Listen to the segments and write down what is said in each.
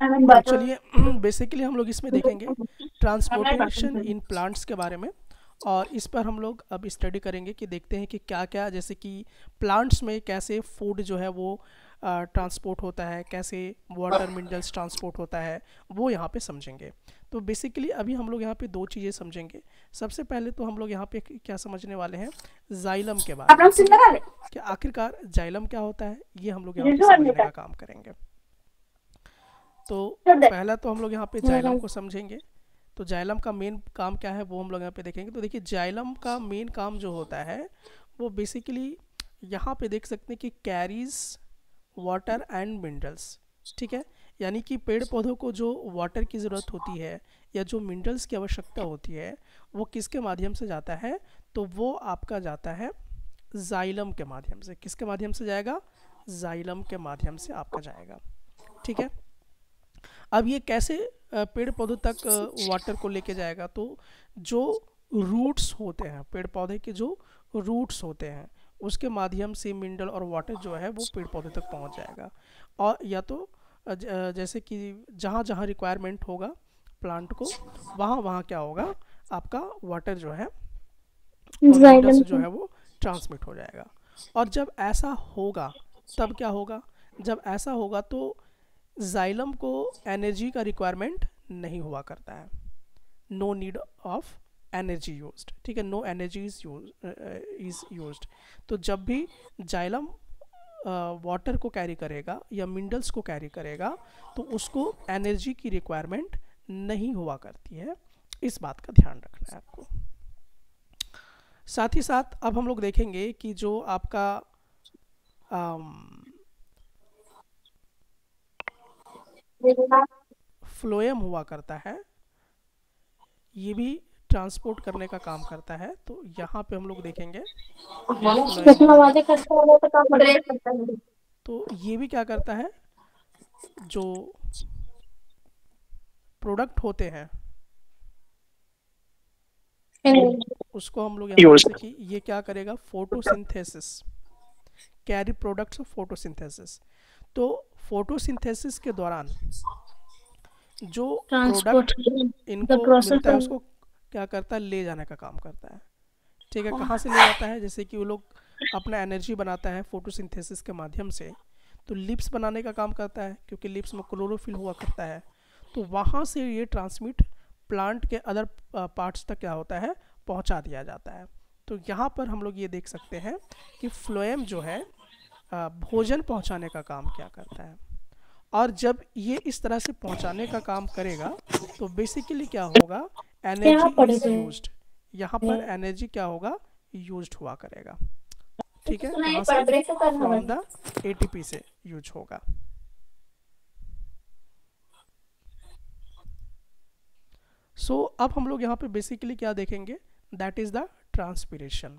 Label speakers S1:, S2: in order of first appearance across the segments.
S1: तो चलिए बेसिकली हम लोग इसमें देखेंगे ट्रांसपोर्टेशन इन प्लांट्स के बारे में और इस पर हम लोग अब स्टडी करेंगे कि देखते हैं कि क्या क्या जैसे कि प्लांट्स में कैसे फ़ूड जो है वो ट्रांसपोर्ट होता है कैसे वाटर मिनरल्स ट्रांसपोर्ट होता है वो यहाँ पे समझेंगे। तो बेसिकली अभी हम लोग यहाँ पे दो चीज़ें समझेंगे। सबसे पहले तो हम लोग यहाँ पे क्या समझने वाले हैं? जाइलम के बारे में। कि आखिरकार जाइलम क्या होता है? ये हम लोग यहाँ पे समझने का काम करेंगे। तो पहला तो हम लोग यहाँ पे जाइलम को समझेंगे। तो जाइलम का मेन काम क्या है वो हम लोग यहाँ पे देखेंगे। तो देखिए जाइलम का मेन काम जो होता है वो बेसिकली यहाँ पे देख सकते हैं कि कैरीज वाटर एंड मिनरल्स ठीक है? यानी कि पेड़ पौधों को जो वाटर की ज़रूरत होती है या जो मिनरल्स की आवश्यकता होती है, वो किसके माध्यम से जाता है? तो वो आपका जाता है जाइलम के माध्यम से। किसके माध्यम से जाएगा? जाइलम के माध्यम से आपका जाएगा। ठीक है? अब ये कैसे पेड़ पौधों तक वाटर को लेके जाएगा? तो जो रूट्स होते हैं पेड़ पौधे के जो रूट्स होते हैं उसके माध्यम से मिनरल और वाटर जो है वो पेड़ पौधे तक पहुँच जाएगा। और या तो जैसे कि जहाँ जहाँ रिक्वायरमेंट होगा प्लांट को वहाँ वहाँ क्या होगा आपका वाटर जो है जो है वो ट्रांसमिट हो जाएगा। और जब ऐसा होगा तब क्या होगा? जब ऐसा होगा तो जाइलम को एनर्जी का रिक्वायरमेंट नहीं हुआ करता है। No need of energy use ठीक है no energy is is use तो जब भी जाइलम वाटर uh, को कैरी करेगा या मिनरल्स को कैरी करेगा तो उसको एनर्जी की रिक्वायरमेंट नहीं हुआ करती है। इस बात का ध्यान रखना है आपको। साथ ही साथ अब हम लोग देखेंगे कि जो आपका um, फ्लोएम हुआ करता है ये भी ट्रांसपोर्ट करने का काम करता है तो यहाँ पे हम लोग देखेंगे। तो ये भी क्या करता है जो प्रोडक्ट होते हैं उसको हम लोग यहाँ कि ये क्या करेगा photosynthesis carry products of photosynthesis तो फोटोसिंथेसिस के दौरान जो प्रोडक्ट इनको मिलता है उसको क्या करता है? ले जाने का काम करता है। ठीक है कहाँ से ले जाता है? जैसे कि वो लोग अपना एनर्जी बनाता है फोटोसिंथेसिस के माध्यम से। तो लिप्स बनाने का काम करता है क्योंकि लिप्स में क्लोरोफिल हुआ करता है। तो वहाँ से ये ट्रांसमिट प्लांट के अदर पार्ट्स तक क्या होता है? पहुँचा दिया जाता है। तो यहाँ पर हम लोग ये देख सकते हैं कि फ्लोएम जो है भोजन पहुँचाने का काम क्या करता है। और जब ये इस तरह से पहुँचाने का काम करेगा तो बेसिकली क्या होगा? एनर्जी यूज़ यहाँ पर एनर्जी क्या होगा? यूज़ हुआ करेगा। ठीक है? फ्रॉम द एटीपी से यूज़ होगा सो so, अब हम लोग यहाँ पे बेसिकली क्या देखेंगे? दैट इज़ द ट्रांसपीरेशन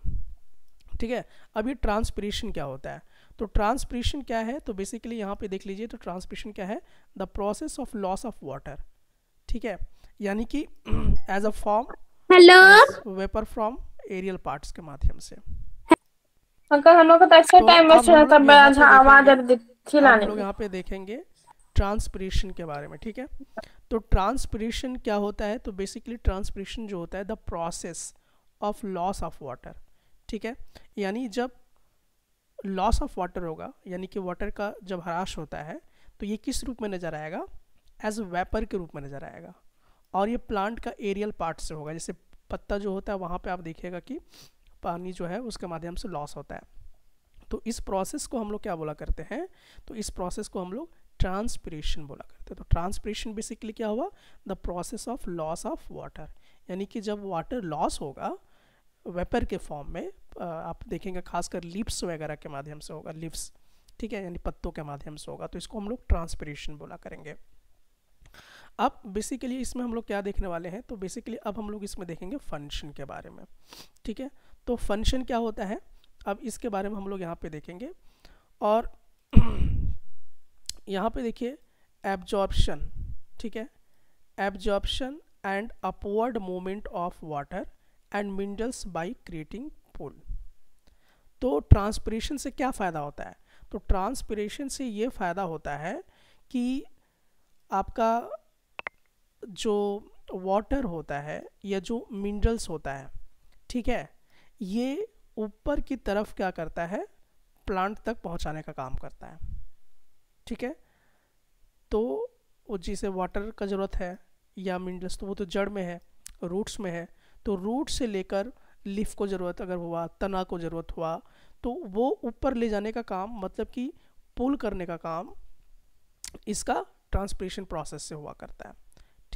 S1: ठीक है? अब ये ट्रांसपीरेशन क्या होता है? तो ट्रांसपीरेशन क्या है? तो बेसिकली यहाँ पे देख लीजिए तो ट्रांसपीरेशन क्या है? The process of loss of water ठीक है? यानी कि as a form hello vapour from aerial parts के माध्यम से।
S2: अंकल हम लोग का तो अच्छा टाइम वेस्ट हो जाता है अच्छा आवाज़
S1: लोग यहाँ पे देखेंगे ट्रांसपीरेशन के बारे में ठीक है? तो ट्रांसपीरेशन क्या होता है? तो बेसिकली ट्रांसपीरेशन जो होता है the process of loss of water ठीक है? यानी जब लॉस ऑफ़ वाटर होगा यानी कि वाटर का जब हराश होता है तो ये किस रूप में नज़र आएगा? एज वेपर के रूप में नज़र आएगा। और ये प्लांट का एरियल पार्ट से होगा। जैसे पत्ता जो होता है, वहाँ पे आप देखिएगा कि पानी जो है, उसके माध्यम से लॉस होता है। तो इस प्रोसेस को हम लोग क्या बोला करते हैं? तो इस प्रोसेस को हम लोग ट्रांसपीरेशन बोला करते हैं। तो ट्रांसपीरेशन बेसिकली क्या हुआ? The process of loss of water यानी कि जब वाटर लॉस होगा वेपर के फॉर्म में आप देखेंगे, खासकर लिप्स वगैरह के माध्यम से होगा लिप्स ठीक है? यानी पत्तों के माध्यम से होगा। तो इसको हम लोग ट्रांसपीरेशन बोला करेंगे। अब बेसिकली इसमें हम लोग क्या देखने वाले हैं? तो बेसिकली अब हम लोग इसमें देखेंगे फ़ंक्शन के बारे में। ठीक है? तो फ़ंक्शन क्या होता है? अब इसके बारे में हम लोग यहाँ पे देखेंगे। और यहाँ पे देखिए एब्जॉर्प्शन ठीक है? Absorption and upward movement of water and minerals by creating pull तो ट्रांसपरेशन से क्या फ़ायदा होता है? तो ट्रांसपिरेशन से ये फ़ायदा होता है कि आपका जो वाटर होता है या जो मिनरल्स होता है, ठीक है, ये ऊपर की तरफ़ क्या करता है? प्लांट तक पहुँचाने का काम करता है, ठीक है? तो जिसे वाटर का ज़रूरत है या मिनरल्स तो वो तो जड़ में है रूट्स में है तो रूट से लेकर लिफ को ज़रूरत अगर हुआ, तना को ज़रूरत हुआ तो वो ऊपर ले जाने का काम मतलब कि पुल करने का काम, इसका ट्रांसपरेशन प्रोसेस से हुआ करता है।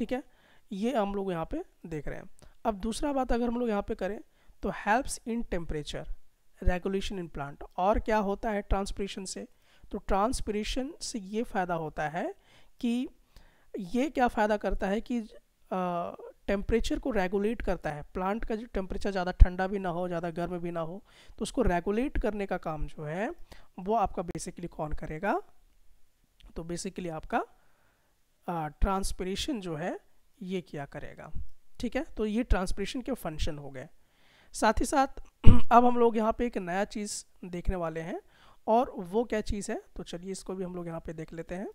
S1: ठीक है? ये हम लोग यहाँ पे देख रहे हैं। अब दूसरा बात अगर हम लोग यहाँ पे करें तो helps in temperature regulation in plant और क्या होता है ट्रांसपरेशन से? तो ट्रांसपरेशन से ये फ़ायदा होता है कि ये क्या फ़ायदा करता है कि टेम्परेचर को रेगुलेट करता है। प्लांट का जो टेम्परेचर ज़्यादा ठंडा भी ना हो, ज़्यादा गर्म भी ना हो तो उसको रेगुलेट करने का काम जो है, वो आपका बेसिकली कौन करेगा? तो बेसिकली आपका ट्रांसपरेशन जो है, ये किया करेगा। ठीक है? तो ये ट्रांसपरेशन के फ़ंक्शन हो गए। साथ ही साथ, अब हम लोग यहाँ पे एक नया चीज़ देखने वाले हैं, और वो क्या चीज़ है? तो चलिए इसको भी हम लोग यहाँ पे देख लेते हैं।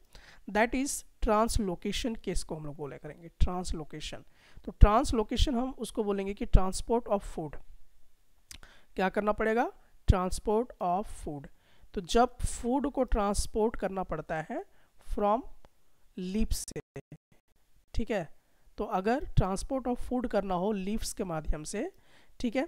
S1: दैट इज़ ट्रांसलोकेशन केस को हम लोग बोले करेंगे। ट्रांसलोकेशन तो ट्रांसलोकेशन हम उसको बोलेंगे कि ट्रांसपोर्ट ऑफ़ फ़ूड क्या करना पड़ेगा? ट्रांसपोर्ट ऑफ़ फ़ूड तो जब फ़ूड को ट्रांसपोर्ट करना पड़ता है फ्रॉम लीप्स से। ठीक है? तो अगर ट्रांसपोर्ट ऑफ़ फ़ूड करना हो लीव्स के माध्यम से, ठीक है?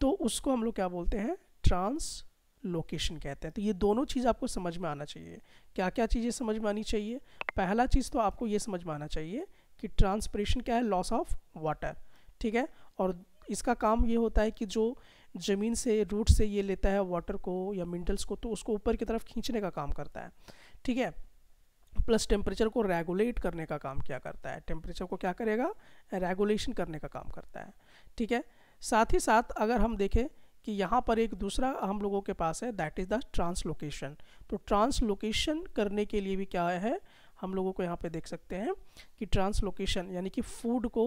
S1: तो उसको हम लोग क्या बोलते हैं? ट्रांस लोकेशन कहते हैं। तो ये दोनों चीज़ आपको समझ में आना चाहिए। क्या क्या चीज़ें समझ में आनी चाहिए? पहला चीज़ तो आपको ये समझ में आना चाहिए कि ट्रांसपरेशन क्या है? Loss of water. ठीक है? और इसका काम ये होता है कि जो ज़मीन से, रूट से ये लेता है वाटर को या मिनरल्स को तो उसको ऊपर की तरफ़ खींचने का काम करता है। ठीक है? प्लस टेम्परेचर को रेगुलेट करने का काम क्या करता है? टेम्परेचर को क्या करेगा? रेगुलेशन करने का काम करता है, ठीक है? साथ ही साथ अगर हम देखें कि यहाँ पर एक दूसरा हम लोगों के पास है दैट इज़ द ट्रांसलोकेशन तो ट्रांसलोकेशन करने के लिए भी क्या है? हम लोगों को यहाँ पे देख सकते हैं कि ट्रांसलोकेशन यानी कि फ़ूड को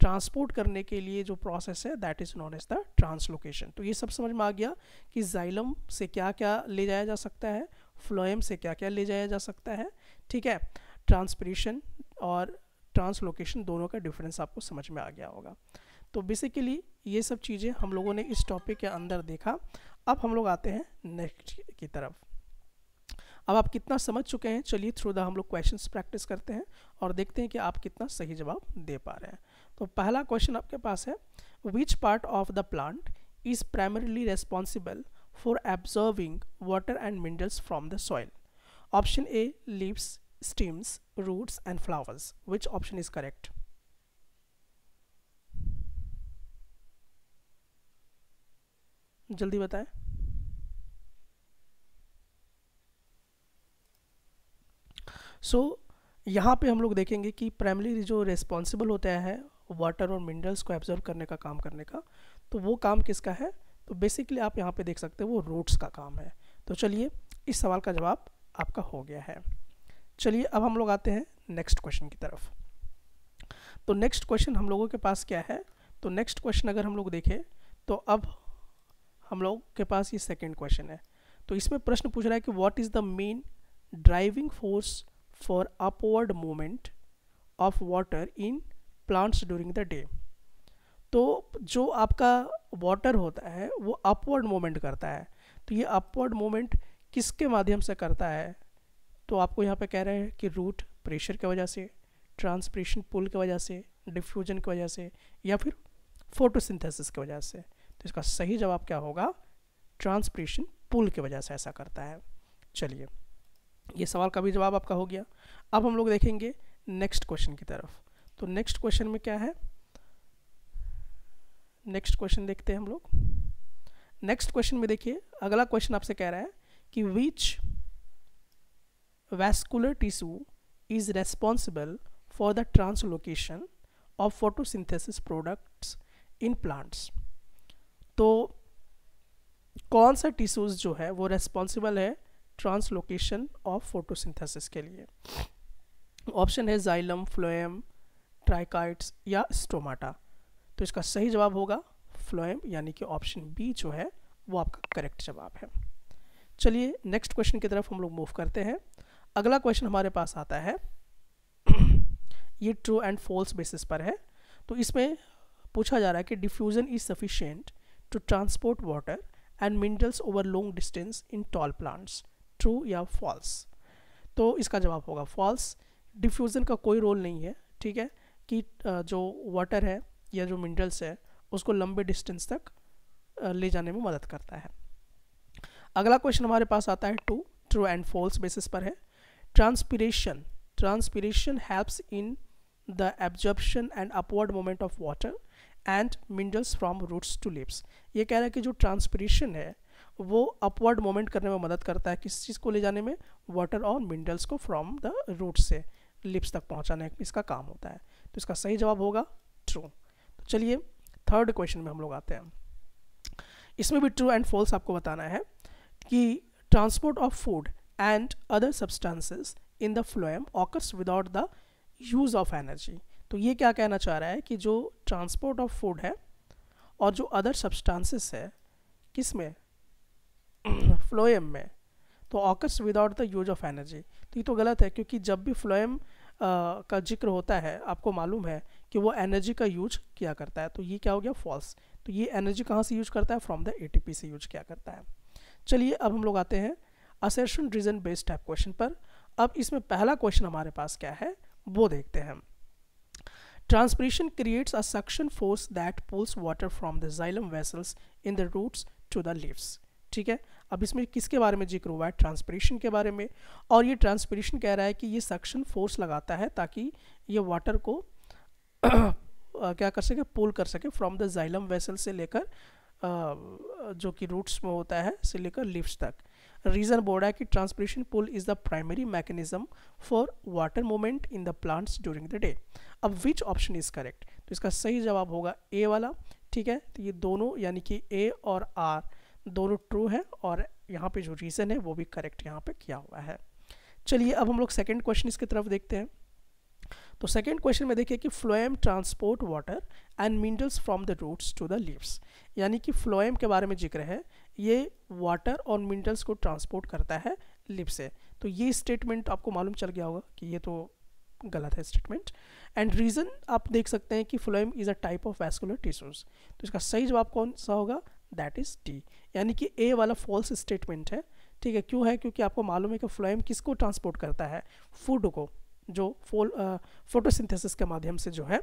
S1: ट्रांसपोर्ट करने के लिए जो प्रोसेस है that is known as the translocation तो ये सब समझ में आ गया कि जाइलम से क्या क्या ले जाया जा सकता है? फ्लोएम से क्या क्या ले जाया जा सकता है? ठीक है? ट्रांसपरेशन और ट्रांसलोकेशन दोनों का डिफरेंस आपको समझ में आ गया होगा। तो बेसिकली ये सब चीज़ें हम लोगों ने इस टॉपिक के अंदर देखा। अब हम लोग आते हैं नेक्स्ट की तरफ़। अब आप कितना समझ चुके हैं? चलिए थ्रू द हम लोग क्वेश्चंस प्रैक्टिस करते हैं और देखते हैं कि आप कितना सही जवाब दे पा रहे हैं। तो पहला क्वेश्चन आपके पास है which part of the plant is primarily responsible for absorbing water and minerals from the soil option A leaves stems roots and flowers which option is correct जल्दी बताएँ। सो so, यहाँ पे हम लोग देखेंगे कि प्राइमरी जो रिस्पॉन्सिबल होता है वाटर और मिनरल्स को एब्जर्व करने का काम करने का तो वो काम किसका है? तो बेसिकली आप यहाँ पे देख सकते हैं वो रूट्स का काम है। तो चलिए इस सवाल का जवाब आपका हो गया है। चलिए अब हम लोग आते हैं नेक्स्ट क्वेश्चन की तरफ़। तो नेक्स्ट क्वेश्चन हम लोगों के पास क्या है? तो नेक्स्ट क्वेश्चन अगर हम लोग देखें तो अब हम लोग के पास ये सेकेंड क्वेश्चन है। तो इसमें प्रश्न पूछ रहा है कि what is the main driving force for upward movement of water in plants during the day तो जो आपका वाटर होता है, वो अपवर्ड मूवमेंट करता है। तो ये अपवर्ड मूवमेंट किसके माध्यम से करता है? तो आपको यहाँ पे कह रहे हैं कि रूट प्रेशर की वजह से ट्रांसप्रेशन पुल की वजह से डिफ्यूजन की वजह से, या फिर फोटोसिंथेसिस की वजह से। तो इसका सही जवाब क्या होगा? ट्रांसप्रेशन पुल की वजह से ऐसा करता है। चलिए, ये सवाल का भी जवाब आपका हो गया। अब हम लोग देखेंगे नेक्स्ट क्वेश्चन की तरफ़। तो नेक्स्ट क्वेश्चन में क्या है? नेक्स्ट क्वेश्चन देखते हैं हम लोग। नेक्स्ट क्वेश्चन में देखिए, अगला क्वेश्चन आपसे कह रहा है कि which vascular tissue is responsible for the translocation of photosynthesis products in plants तो कौन सा टिश्यूज जो है वो रेस्पॉन्सिबल है ट्रांसलोकेशन ऑफ़ फोटोसिंथेसिस के लिए? ऑप्शन है जाइलम फ्लोएम ट्राइकाइट्स या स्टोमाटा तो इसका सही जवाब होगा फ्लोएम यानी कि ऑप्शन बी जो है वो आपका करेक्ट जवाब है। चलिए नेक्स्ट क्वेश्चन की तरफ़ हम लोग मूव करते हैं। अगला क्वेश्चन हमारे पास आता है। ये ट्रू एंड फॉल्स बेसिस पर है। तो इसमें पूछा जा रहा है कि diffusion is sufficient to transport water and minerals over long distance in tall plants true या फॉल्स तो इसका जवाब होगा फॉल्स डिफ्यूज़न का कोई रोल नहीं है, ठीक है? कि जो वाटर है या जो मिनरल्स है, उसको लंबे डिस्टेंस तक ले जाने में मदद करता है। अगला क्वेश्चन हमारे पास आता है to true and false basis पर है। Transpiration transpiration helps in the absorption and upward moment of water and minerals from roots to leaves ये कह रहा है कि जो ट्रांसपीरेशन है, वो अपवर्ड मोमेंट करने में मदद करता है किस चीज़ को ले जाने में? वाटर और मिनरल्स को फ्रॉम द रूट से लिप्स तक पहुँचाने इसका काम होता है। तो इसका सही जवाब होगा ट्रू तो चलिए थर्ड क्वेश्चन में हम लोग आते हैं। इसमें भी ट्रू एंड फॉल्स आपको बताना है। कि transport of food and other substances in the phloem occurs without the use of energy तो ये क्या कहना चाह रहा है कि जो ट्रांसपोर्ट ऑफ़ फ़ूड है और जो अदर सब्सटेंसेस है, किसमें? फ्लोएम में तो occurs without the use of energy तो ये तो गलत है क्योंकि जब भी फ्लोएम का ज़िक्र होता है, आपको मालूम है कि वो एनर्जी का यूज़ किया करता है। तो ये क्या हो गया? फॉल्स तो ये एनर्जी कहाँ से यूज़ करता है? फ्रॉम द एटीपी से यूज़ किया करता है। चलिए अब हम लोग आते हैं assertion reason based type question पर। अब इसमें पहला क्वेश्चन हमारे पास क्या है, वो देखते हैं। Transpiration creates a suction force that pulls water from the xylem vessels in the roots to the leaves. ठीक है? अब इसमें किसके बारे में ज़िक्र हुआ है? ट्रांसपीरेशन के बारे में। और ये ट्रांसपीरेशन कह रहा है कि ये सक्शन फोर्स लगाता है ताकि ये वाटर को क्या कर सके? पुल कर सके फ्रॉम द जाइलम वेसल से लेकर जो कि रूट्स में होता है, से लेकर लिप्स तक। रीज़न बोल रहा है कि transpiration pull is the primary mechanism for water movement in the plants during the day अब विच ऑप्शन इज़ करेक्ट तो इसका सही जवाब होगा ए वाला, ठीक है? तो ये दोनों, यानी कि ए और आर दोनों ट्रू है और यहाँ पे जो रीज़न है वो भी करेक्ट यहाँ पे किया हुआ है। चलिए अब हम लोग सेकेंड क्वेश्चन इसकी तरफ़ देखते हैं। तो सेकेंड क्वेश्चन में देखिए कि phloem transport water and minerals from the roots to the leaves यानी कि फ्लोएम के बारे में ज़िक्र है, ये वाटर और मिनरल्स को ट्रांसपोर्ट करता है लिप से। तो ये स्टेटमेंट आपको मालूम चल गया होगा कि ये तो गलत है स्टेटमेंट एंड रीज़न आप देख सकते हैं कि phloem is a type of vascular tissues तो इसका सही जवाब कौन सा होगा? दैट इज़ डी यानी कि ए वाला फॉल्स स्टेटमेंट है। ठीक है, क्यों है? क्योंकि आपको मालूम है कि फ्लोएम किसको ट्रांसपोर्ट करता है? फ़ूड को। जो फोल फोटोसिंथेसिस के माध्यम से जो है,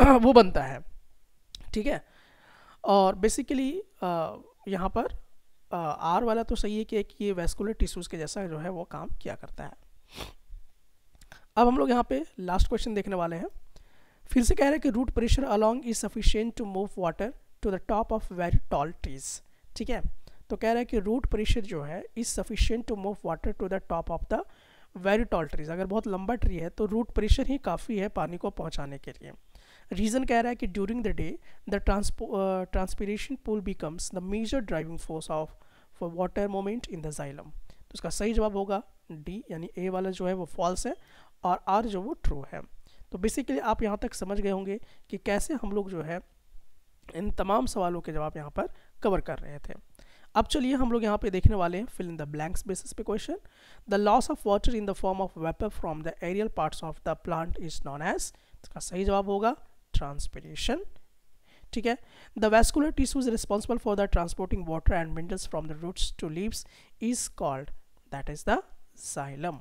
S1: वो बनता है। ठीक है? और बेसिकली यहाँ पर आर वाला तो सही है कि एक ये वेस्कुलर टिश्यूज़ के जैसा जो है वो काम किया करता है। अब हम लोग यहाँ पे लास्ट क्वेश्चन देखने वाले हैं। फिर से कह रहे हैं कि root pressure along is sufficient to move water to the top of very tall trees ठीक है? तो कह रहा है कि रूट प्रेशर जो है is sufficient to move water to the top of the very tall trees अगर बहुत लंबा ट्री है तो रूट प्रेशर ही काफ़ी है पानी को पहुँचाने के लिए। रीज़न कह रहा है कि during the day the transpiration pull becomes the major driving force of for water moment in the xylem तो इसका सही जवाब होगा डी यानी ए वाला जो है वो फॉल्स है, और आर जो वो ट्रू है। तो बेसिकली आप यहाँ तक समझ गए होंगे कि कैसे हम लोग जो है, इन तमाम सवालों के जवाब यहाँ पर कवर कर रहे थे। अब चलिए हम लोग यहाँ पे देखने वाले हैं fill in the blanks basis पे question the loss of water in the form of vapour from the aerial parts of the plant is known as इसका सही जवाब होगा ट्रांसपिरेशन ठीक है? The vascular tissue is responsible for the transporting water and minerals from the roots to leaves is called that is the xylem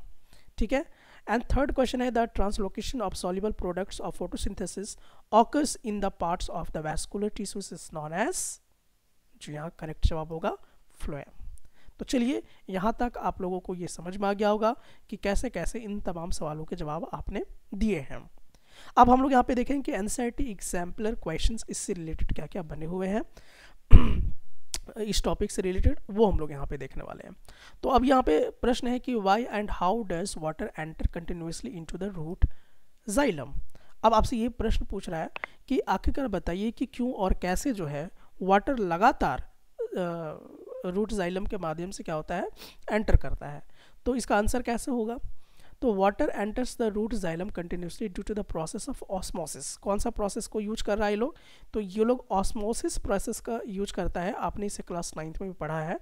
S1: ठीक है? And third question है the translocation of soluble products of photosynthesis occurs in the parts of the vascular tissues is known as जो यहाँ correct जवाब होगा phloem तो चलिए, यहाँ तक आप लोगों को ये समझ में आ गया होगा कि कैसे कैसे इन तमाम सवालों के जवाब आपने दिए हैं। अब हम लोग यहाँ पे देखें कि एन एग्जाम्पलर क्वेश्चन इससे रिलेटेड क्या क्या बने हुए हैं। इस टॉपिक से रिलेटेड वो हम लोग यहाँ पे देखने वाले हैं। तो अब यहाँ पे प्रश्न है कि why and how does water enter continuously into the root xylem अब आपसे ये प्रश्न पूछ रहा है कि आखिरकार बताइए कि क्यों और कैसे जो है वाटर लगातार रूट जाइलम के माध्यम से क्या होता है? एंटर करता है। तो इसका आंसर कैसे होगा? तो water enters the root xylem continuously due to the process of osmosis कौन सा प्रोसेस को यूज़ कर रहा है ये लोग? तो ये लोग ऑस्मोसिस प्रोसेस का यूज़ करता है। आपने इसे क्लास नाइन्थ में भी पढ़ा है।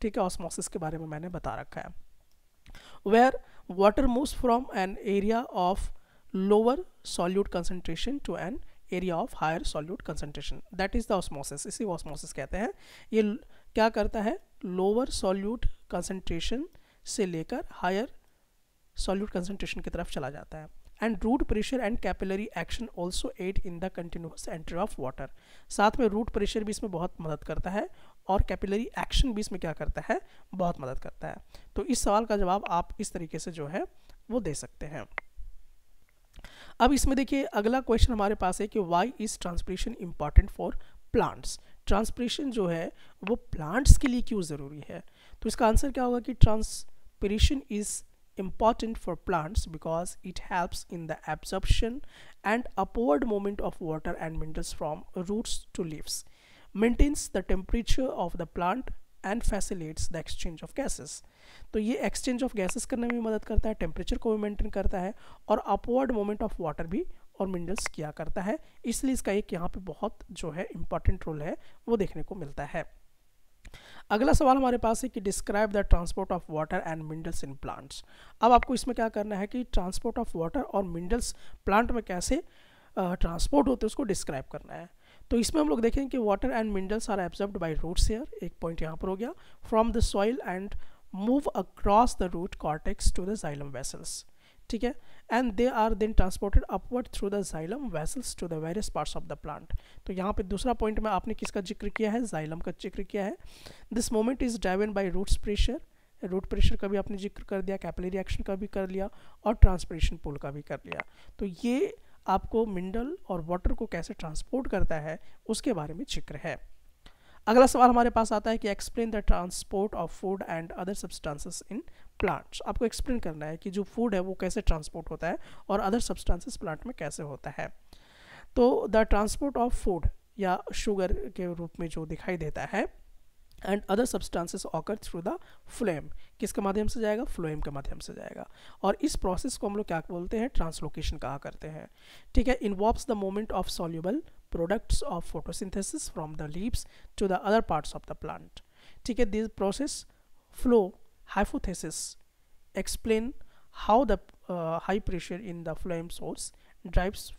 S1: ठीक है ऑस्मोसिस के बारे में मैंने बता रखा है। Where water moves from an area of lower solute concentration to an area of higher solute concentration that is the osmosis इसी ऑस्मोसिस कहते हैं। ये क्या करता है? लोअर सॉल्यूट कंसनट्रेशन से लेकर हायर सॉल्यूट कंसनट्रेशन की तरफ़ चला जाता है। And root pressure and capillary action also aid in the continuous entry of water साथ में रूट प्रेशर भी इसमें बहुत मदद करता है और कैपिलरी एक्शन भी इसमें क्या करता है? बहुत मदद करता है। तो इस सवाल का जवाब आप इस तरीके से जो है, वो दे सकते हैं। अब इसमें देखिए, अगला क्वेश्चन हमारे पास है कि why is transpiration important for plants transpiration जो है, वो प्लांट्स के लिए क्यों ज़रूरी है? तो इसका आंसर क्या होगा कि transpiration is important for plants because it helps in the absorption and upward moment of water and minerals from roots to leaves maintains the temperature of the plant and facilitates the exchange of gases तो ये exchange of gases करने में मदद करता है temperature को भी maintain करता है और अपवर्ड मोमेंट ऑफ़ वाटर भी और मिनरल्स किया करता है। इसलिए इसका एक यहाँ पे बहुत जो है इंपॉर्टेंट रोल है, वो देखने को मिलता है। अगला सवाल हमारे पास है कि describe the transport of water and minerals in plants अब आपको इसमें क्या करना है कि ट्रांसपोर्ट ऑफ़ वाटर और मिनरल्स प्लांट में कैसे ट्रांसपोर्ट होते हैं, उसको डिस्क्राइब करना है। तो इसमें हम लोग देखेंगे कि water and minerals are absorbed by roots hair एक पॉइंट यहाँ पर हो गया। From the soil and move across the root cortex to the xylem vessels ठीक है? And they are then transported upward through the xylem vessels to the various parts of the plant तो यहाँ पे दूसरा पॉइंट में आपने किसका ज़िक्र किया है? जाइलम का ज़िक्र किया है। This moment is driven by roots pressure root pressure का भी आपने ज़िक्र कर दिया कैपिलरी एक्शन का भी कर लिया और ट्रांसपरेशन पुल का भी कर लिया। तो ये आपको मिनरल और वाटर को कैसे ट्रांसपोर्ट करता है, उसके बारे में ज़िक्र है। अगला सवाल हमारे पास आता है कि explain the transport of food and other substances in plants आपको एक्सप्लेन करना है कि जो फ़ूड है वो कैसे ट्रांसपोर्ट होता है और अदर सब्सटेंसेस प्लांट में कैसे होता है। तो द ट्रांसपोर्ट ऑफ़ फ़ूड या शुगर के रूप में जो दिखाई देता है and other substances occur through the phloem किसके माध्यम से जाएगा? फ्लोएम के माध्यम से जाएगा। और इस प्रोसेस को हम लोग क्या बोलते हैं? ट्रांसलोकेशन कहा करते हैं। ठीक है involves the moment of soluble products of photosynthesis from the leaves to the other parts of the plant ठीक है this process flow hypothesis explain how the uh, high pressure in the flame source drives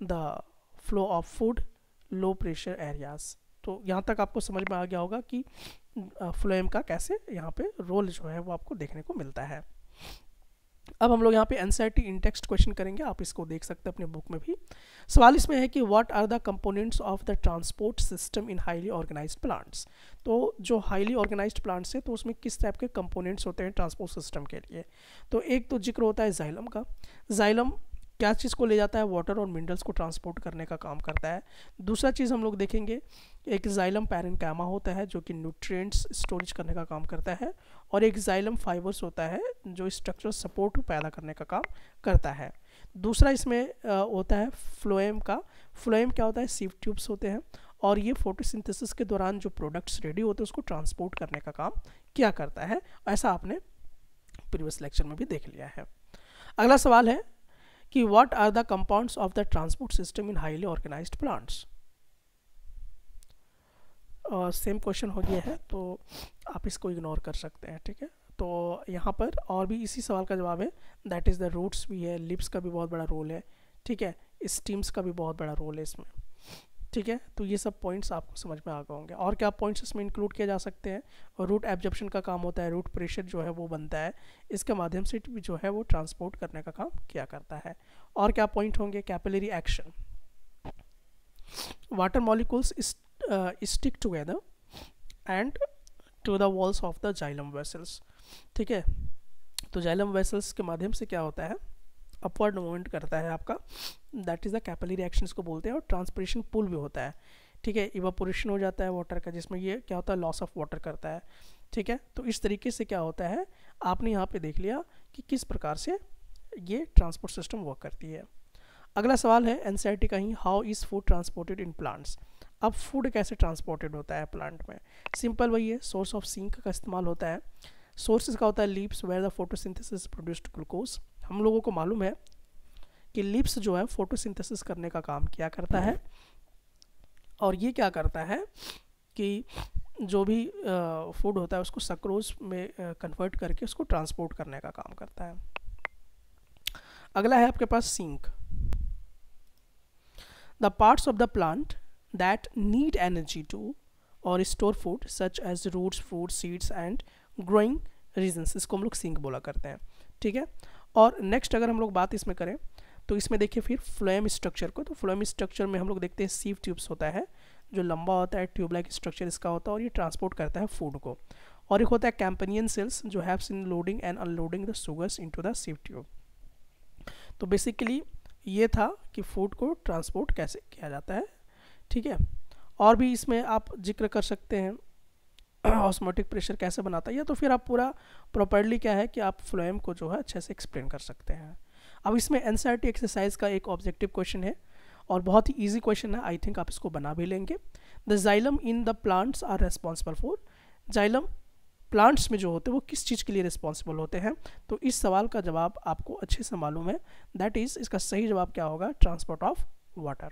S1: the flow of food low pressure areas. तो यहाँ तक आपको समझ में आ गया होगा कि फ्लोएम का कैसे यहाँ पे रोल जो है वो आपको देखने को मिलता है अब हम लोग यहाँ पे एन इन टेक्स्ट क्वेश्चन करेंगे, आप इसको देख सकते हैं अपने बुक में भी। सवाल इसमें है कि what are the components of the transport system in highly organized plants तो जो हाईली ऑर्गेनाइज्ड प्लांट्स हैं तो उसमें किस टाइप के कंपोनेंट्स होते हैं ट्रांसपोर्ट सिस्टम के लिए? तो एक तो ज़िक्र होता है जाइलम का। जाइलम क्या चीज़ को ले जाता है? वाटर और मिनरल्स को ट्रांसपोर्ट करने का काम करता है। दूसरा चीज़ हम लोग देखेंगे, एक जाइलम पैरेंकामा होता है, जो कि न्यूट्रिएंट्स स्टोरेज करने का काम करता है, और एक जाइलम फाइबर्स होता है, जो स्ट्रक्चरल सपोर्ट पैदा करने का काम करता है। दूसरा इसमें होता है फ्लोएम का। फ्लोएम क्या होता है? सीव ट्यूब्स होते हैं, और ये फोटोसिंथेसिस के दौरान जो प्रोडक्ट्स रेडी होते हैं, उसको ट्रांसपोर्ट करने का काम क्या करता है। ऐसा आपने प्रीवियस लेक्चर में भी देख लिया है। अगला सवाल है कि what are the compounds of the transport system in highly organized plants same question हो गया है तो आप इसको इग्नोर कर सकते हैं, ठीक है? तो यहाँ पर और भी इसी सवाल का जवाब है दैट इज़ द रूट्स भी है लिप्स का भी बहुत बड़ा रोल है, ठीक है? स्टीम्स का भी बहुत बड़ा रोल है इसमें। ठीक है? तो ये सब पॉइंट्स आपको समझ में आ गए होंगे। और क्या पॉइंट्स इसमें इंक्लूड किए जा सकते हैं? और रूट एब्जॉर्प्शन का काम होता है रूट प्रेशर जो है वो बनता है। इसके माध्यम से जो है वो ट्रांसपोर्ट करने का काम किया करता है। और क्या पॉइंट होंगे? Capillary action water molecules stick together and to the walls of the xylem vessels ठीक है? तो जाइलम वेसल्स के माध्यम से क्या होता है? अपवर्ड मूवमेंट करता है आपका। That is the capillary reaction को बोलते हैं और ट्रांसपरेशन पुल भी होता है। ठीक है? इवापोरेशन हो जाता है वाटर का, जिसमें ये क्या होता है? लॉस ऑफ़ वाटर करता है। ठीक है? तो इस तरीके से क्या होता है? आपने यहाँ पे देख लिया कि किस प्रकार से ये ट्रांसपोर्ट सिस्टम वर्क करती है। अगला सवाल है एन का ही how is food transported in plants अब फ़ूड कैसे ट्रांसपोर्टेड होता है प्लांट में? सिंपल वही है सोर्स ऑफ़ सिंक का इस्तेमाल होता है। सोर्स का होता है leaves where the photosynthesis produced glucose हम लोगों को मालूम है कि लिप्स जो है फोटोसिंथेसिस करने का काम किया करता है। और ये क्या करता है कि जो भी फ़ूड होता है उसको सक्रोज में कन्वर्ट करके उसको ट्रांसपोर्ट करने का काम करता है। अगला है आपके पास sink the parts of the plant that need energy to और store food such as roots food seeds and growing regions इसको हम लोग सिंक बोला करते हैं। ठीक है? और नेक्स्ट अगर हम लोग बात इसमें करें तो इसमें देखिए फिर फ्लोएम स्ट्रक्चर को तो फ्लोएम स्ट्रक्चर में हम लोग देखते हैं सीव ट्यूब्स होता है, जो लंबा होता है ट्यूब लाइक स्ट्रक्चर इसका होता है और ये ट्रांसपोर्ट करता है फ़ूड को। और एक होता है कैंपनियन सेल्स जो haves in loading and unloading the sugars into the sieve tube तो बेसिकली ये था कि फ़ूड को ट्रांसपोर्ट कैसे किया जाता है, ठीक है? और भी इसमें आप ज़िक्र कर सकते हैं ऑस्मोटिक प्रेशर कैसे बनाता है, या तो फिर आप पूरा प्रॉपरली क्या है कि आप फ्लोएम को जो है अच्छे से एक्सप्लेन कर सकते हैं। अब इसमें एन एक्सरसाइज का एक ऑब्जेक्टिव क्वेश्चन है और बहुत ही ईजी क्वेश्चन है आई थिंक आप इसको बना भी लेंगे। The xylem in the plants are responsible for xylem plants में जो होते हैं, वो किस चीज़ के लिए रिस्पॉन्सिबल होते हैं? तो इस सवाल का जवाब आपको अच्छे से मालूम है। दैट इज़ इसका सही जवाब क्या होगा? ट्रांसपोर्ट ऑफ़ वाटर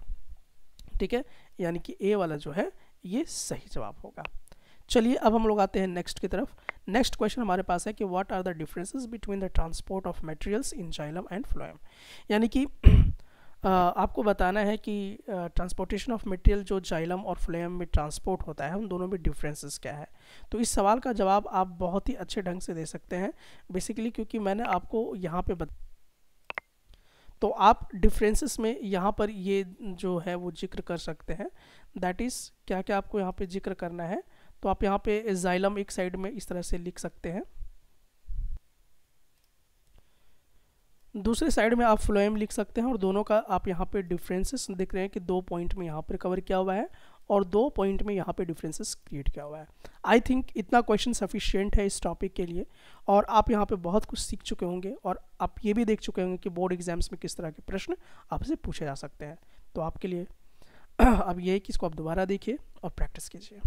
S1: ठीक है? यानी कि ए वाला जो है, ये सही जवाब होगा। चलिए अब हम लोग आते हैं नेक्स्ट की तरफ़। नेक्स्ट क्वेश्चन हमारे पास है कि what are the differences between the transport of materials in xylem and phloem यानी कि आपको बताना है कि ट्रांसपोर्टेशन ऑफ़ मटेरियल जो जाइलम और फ्लोएम में ट्रांसपोर्ट होता है, उन दोनों में डिफरेंसेस क्या है? तो इस सवाल का जवाब आप बहुत ही अच्छे ढंग से दे सकते हैं। बेसिकली क्योंकि मैंने आपको यहाँ पे बता तो आप डिफरेंसेस में यहाँ पर ये जो है वो ज़िक्र कर सकते हैं। दैट इज़ क्या क्या आपको यहाँ पे ज़िक्र करना है? तो आप यहाँ पे जाइलम एक साइड में इस तरह से लिख सकते हैं। दूसरे साइड में आप फ्लोएम लिख सकते हैं और दोनों का आप यहाँ पे डिफरेंसेस देख रहे हैं कि दो पॉइंट में यहाँ पर कवर किया हुआ है और दो पॉइंट में यहाँ पे डिफरेंसेस क्रिएट किया हुआ है। आई थिंक इतना क्वेश्चन सफिशियंट है इस टॉपिक के लिए और आप यहाँ पे बहुत कुछ सीख चुके होंगे और आप ये भी देख चुके होंगे कि बोर्ड एग्ज़ाम्स में किस तरह के प्रश्न आपसे पूछे जा सकते हैं। तो आपके लिए अब ये कि इसको आप दोबारा देखिए और प्रैक्टिस कीजिए।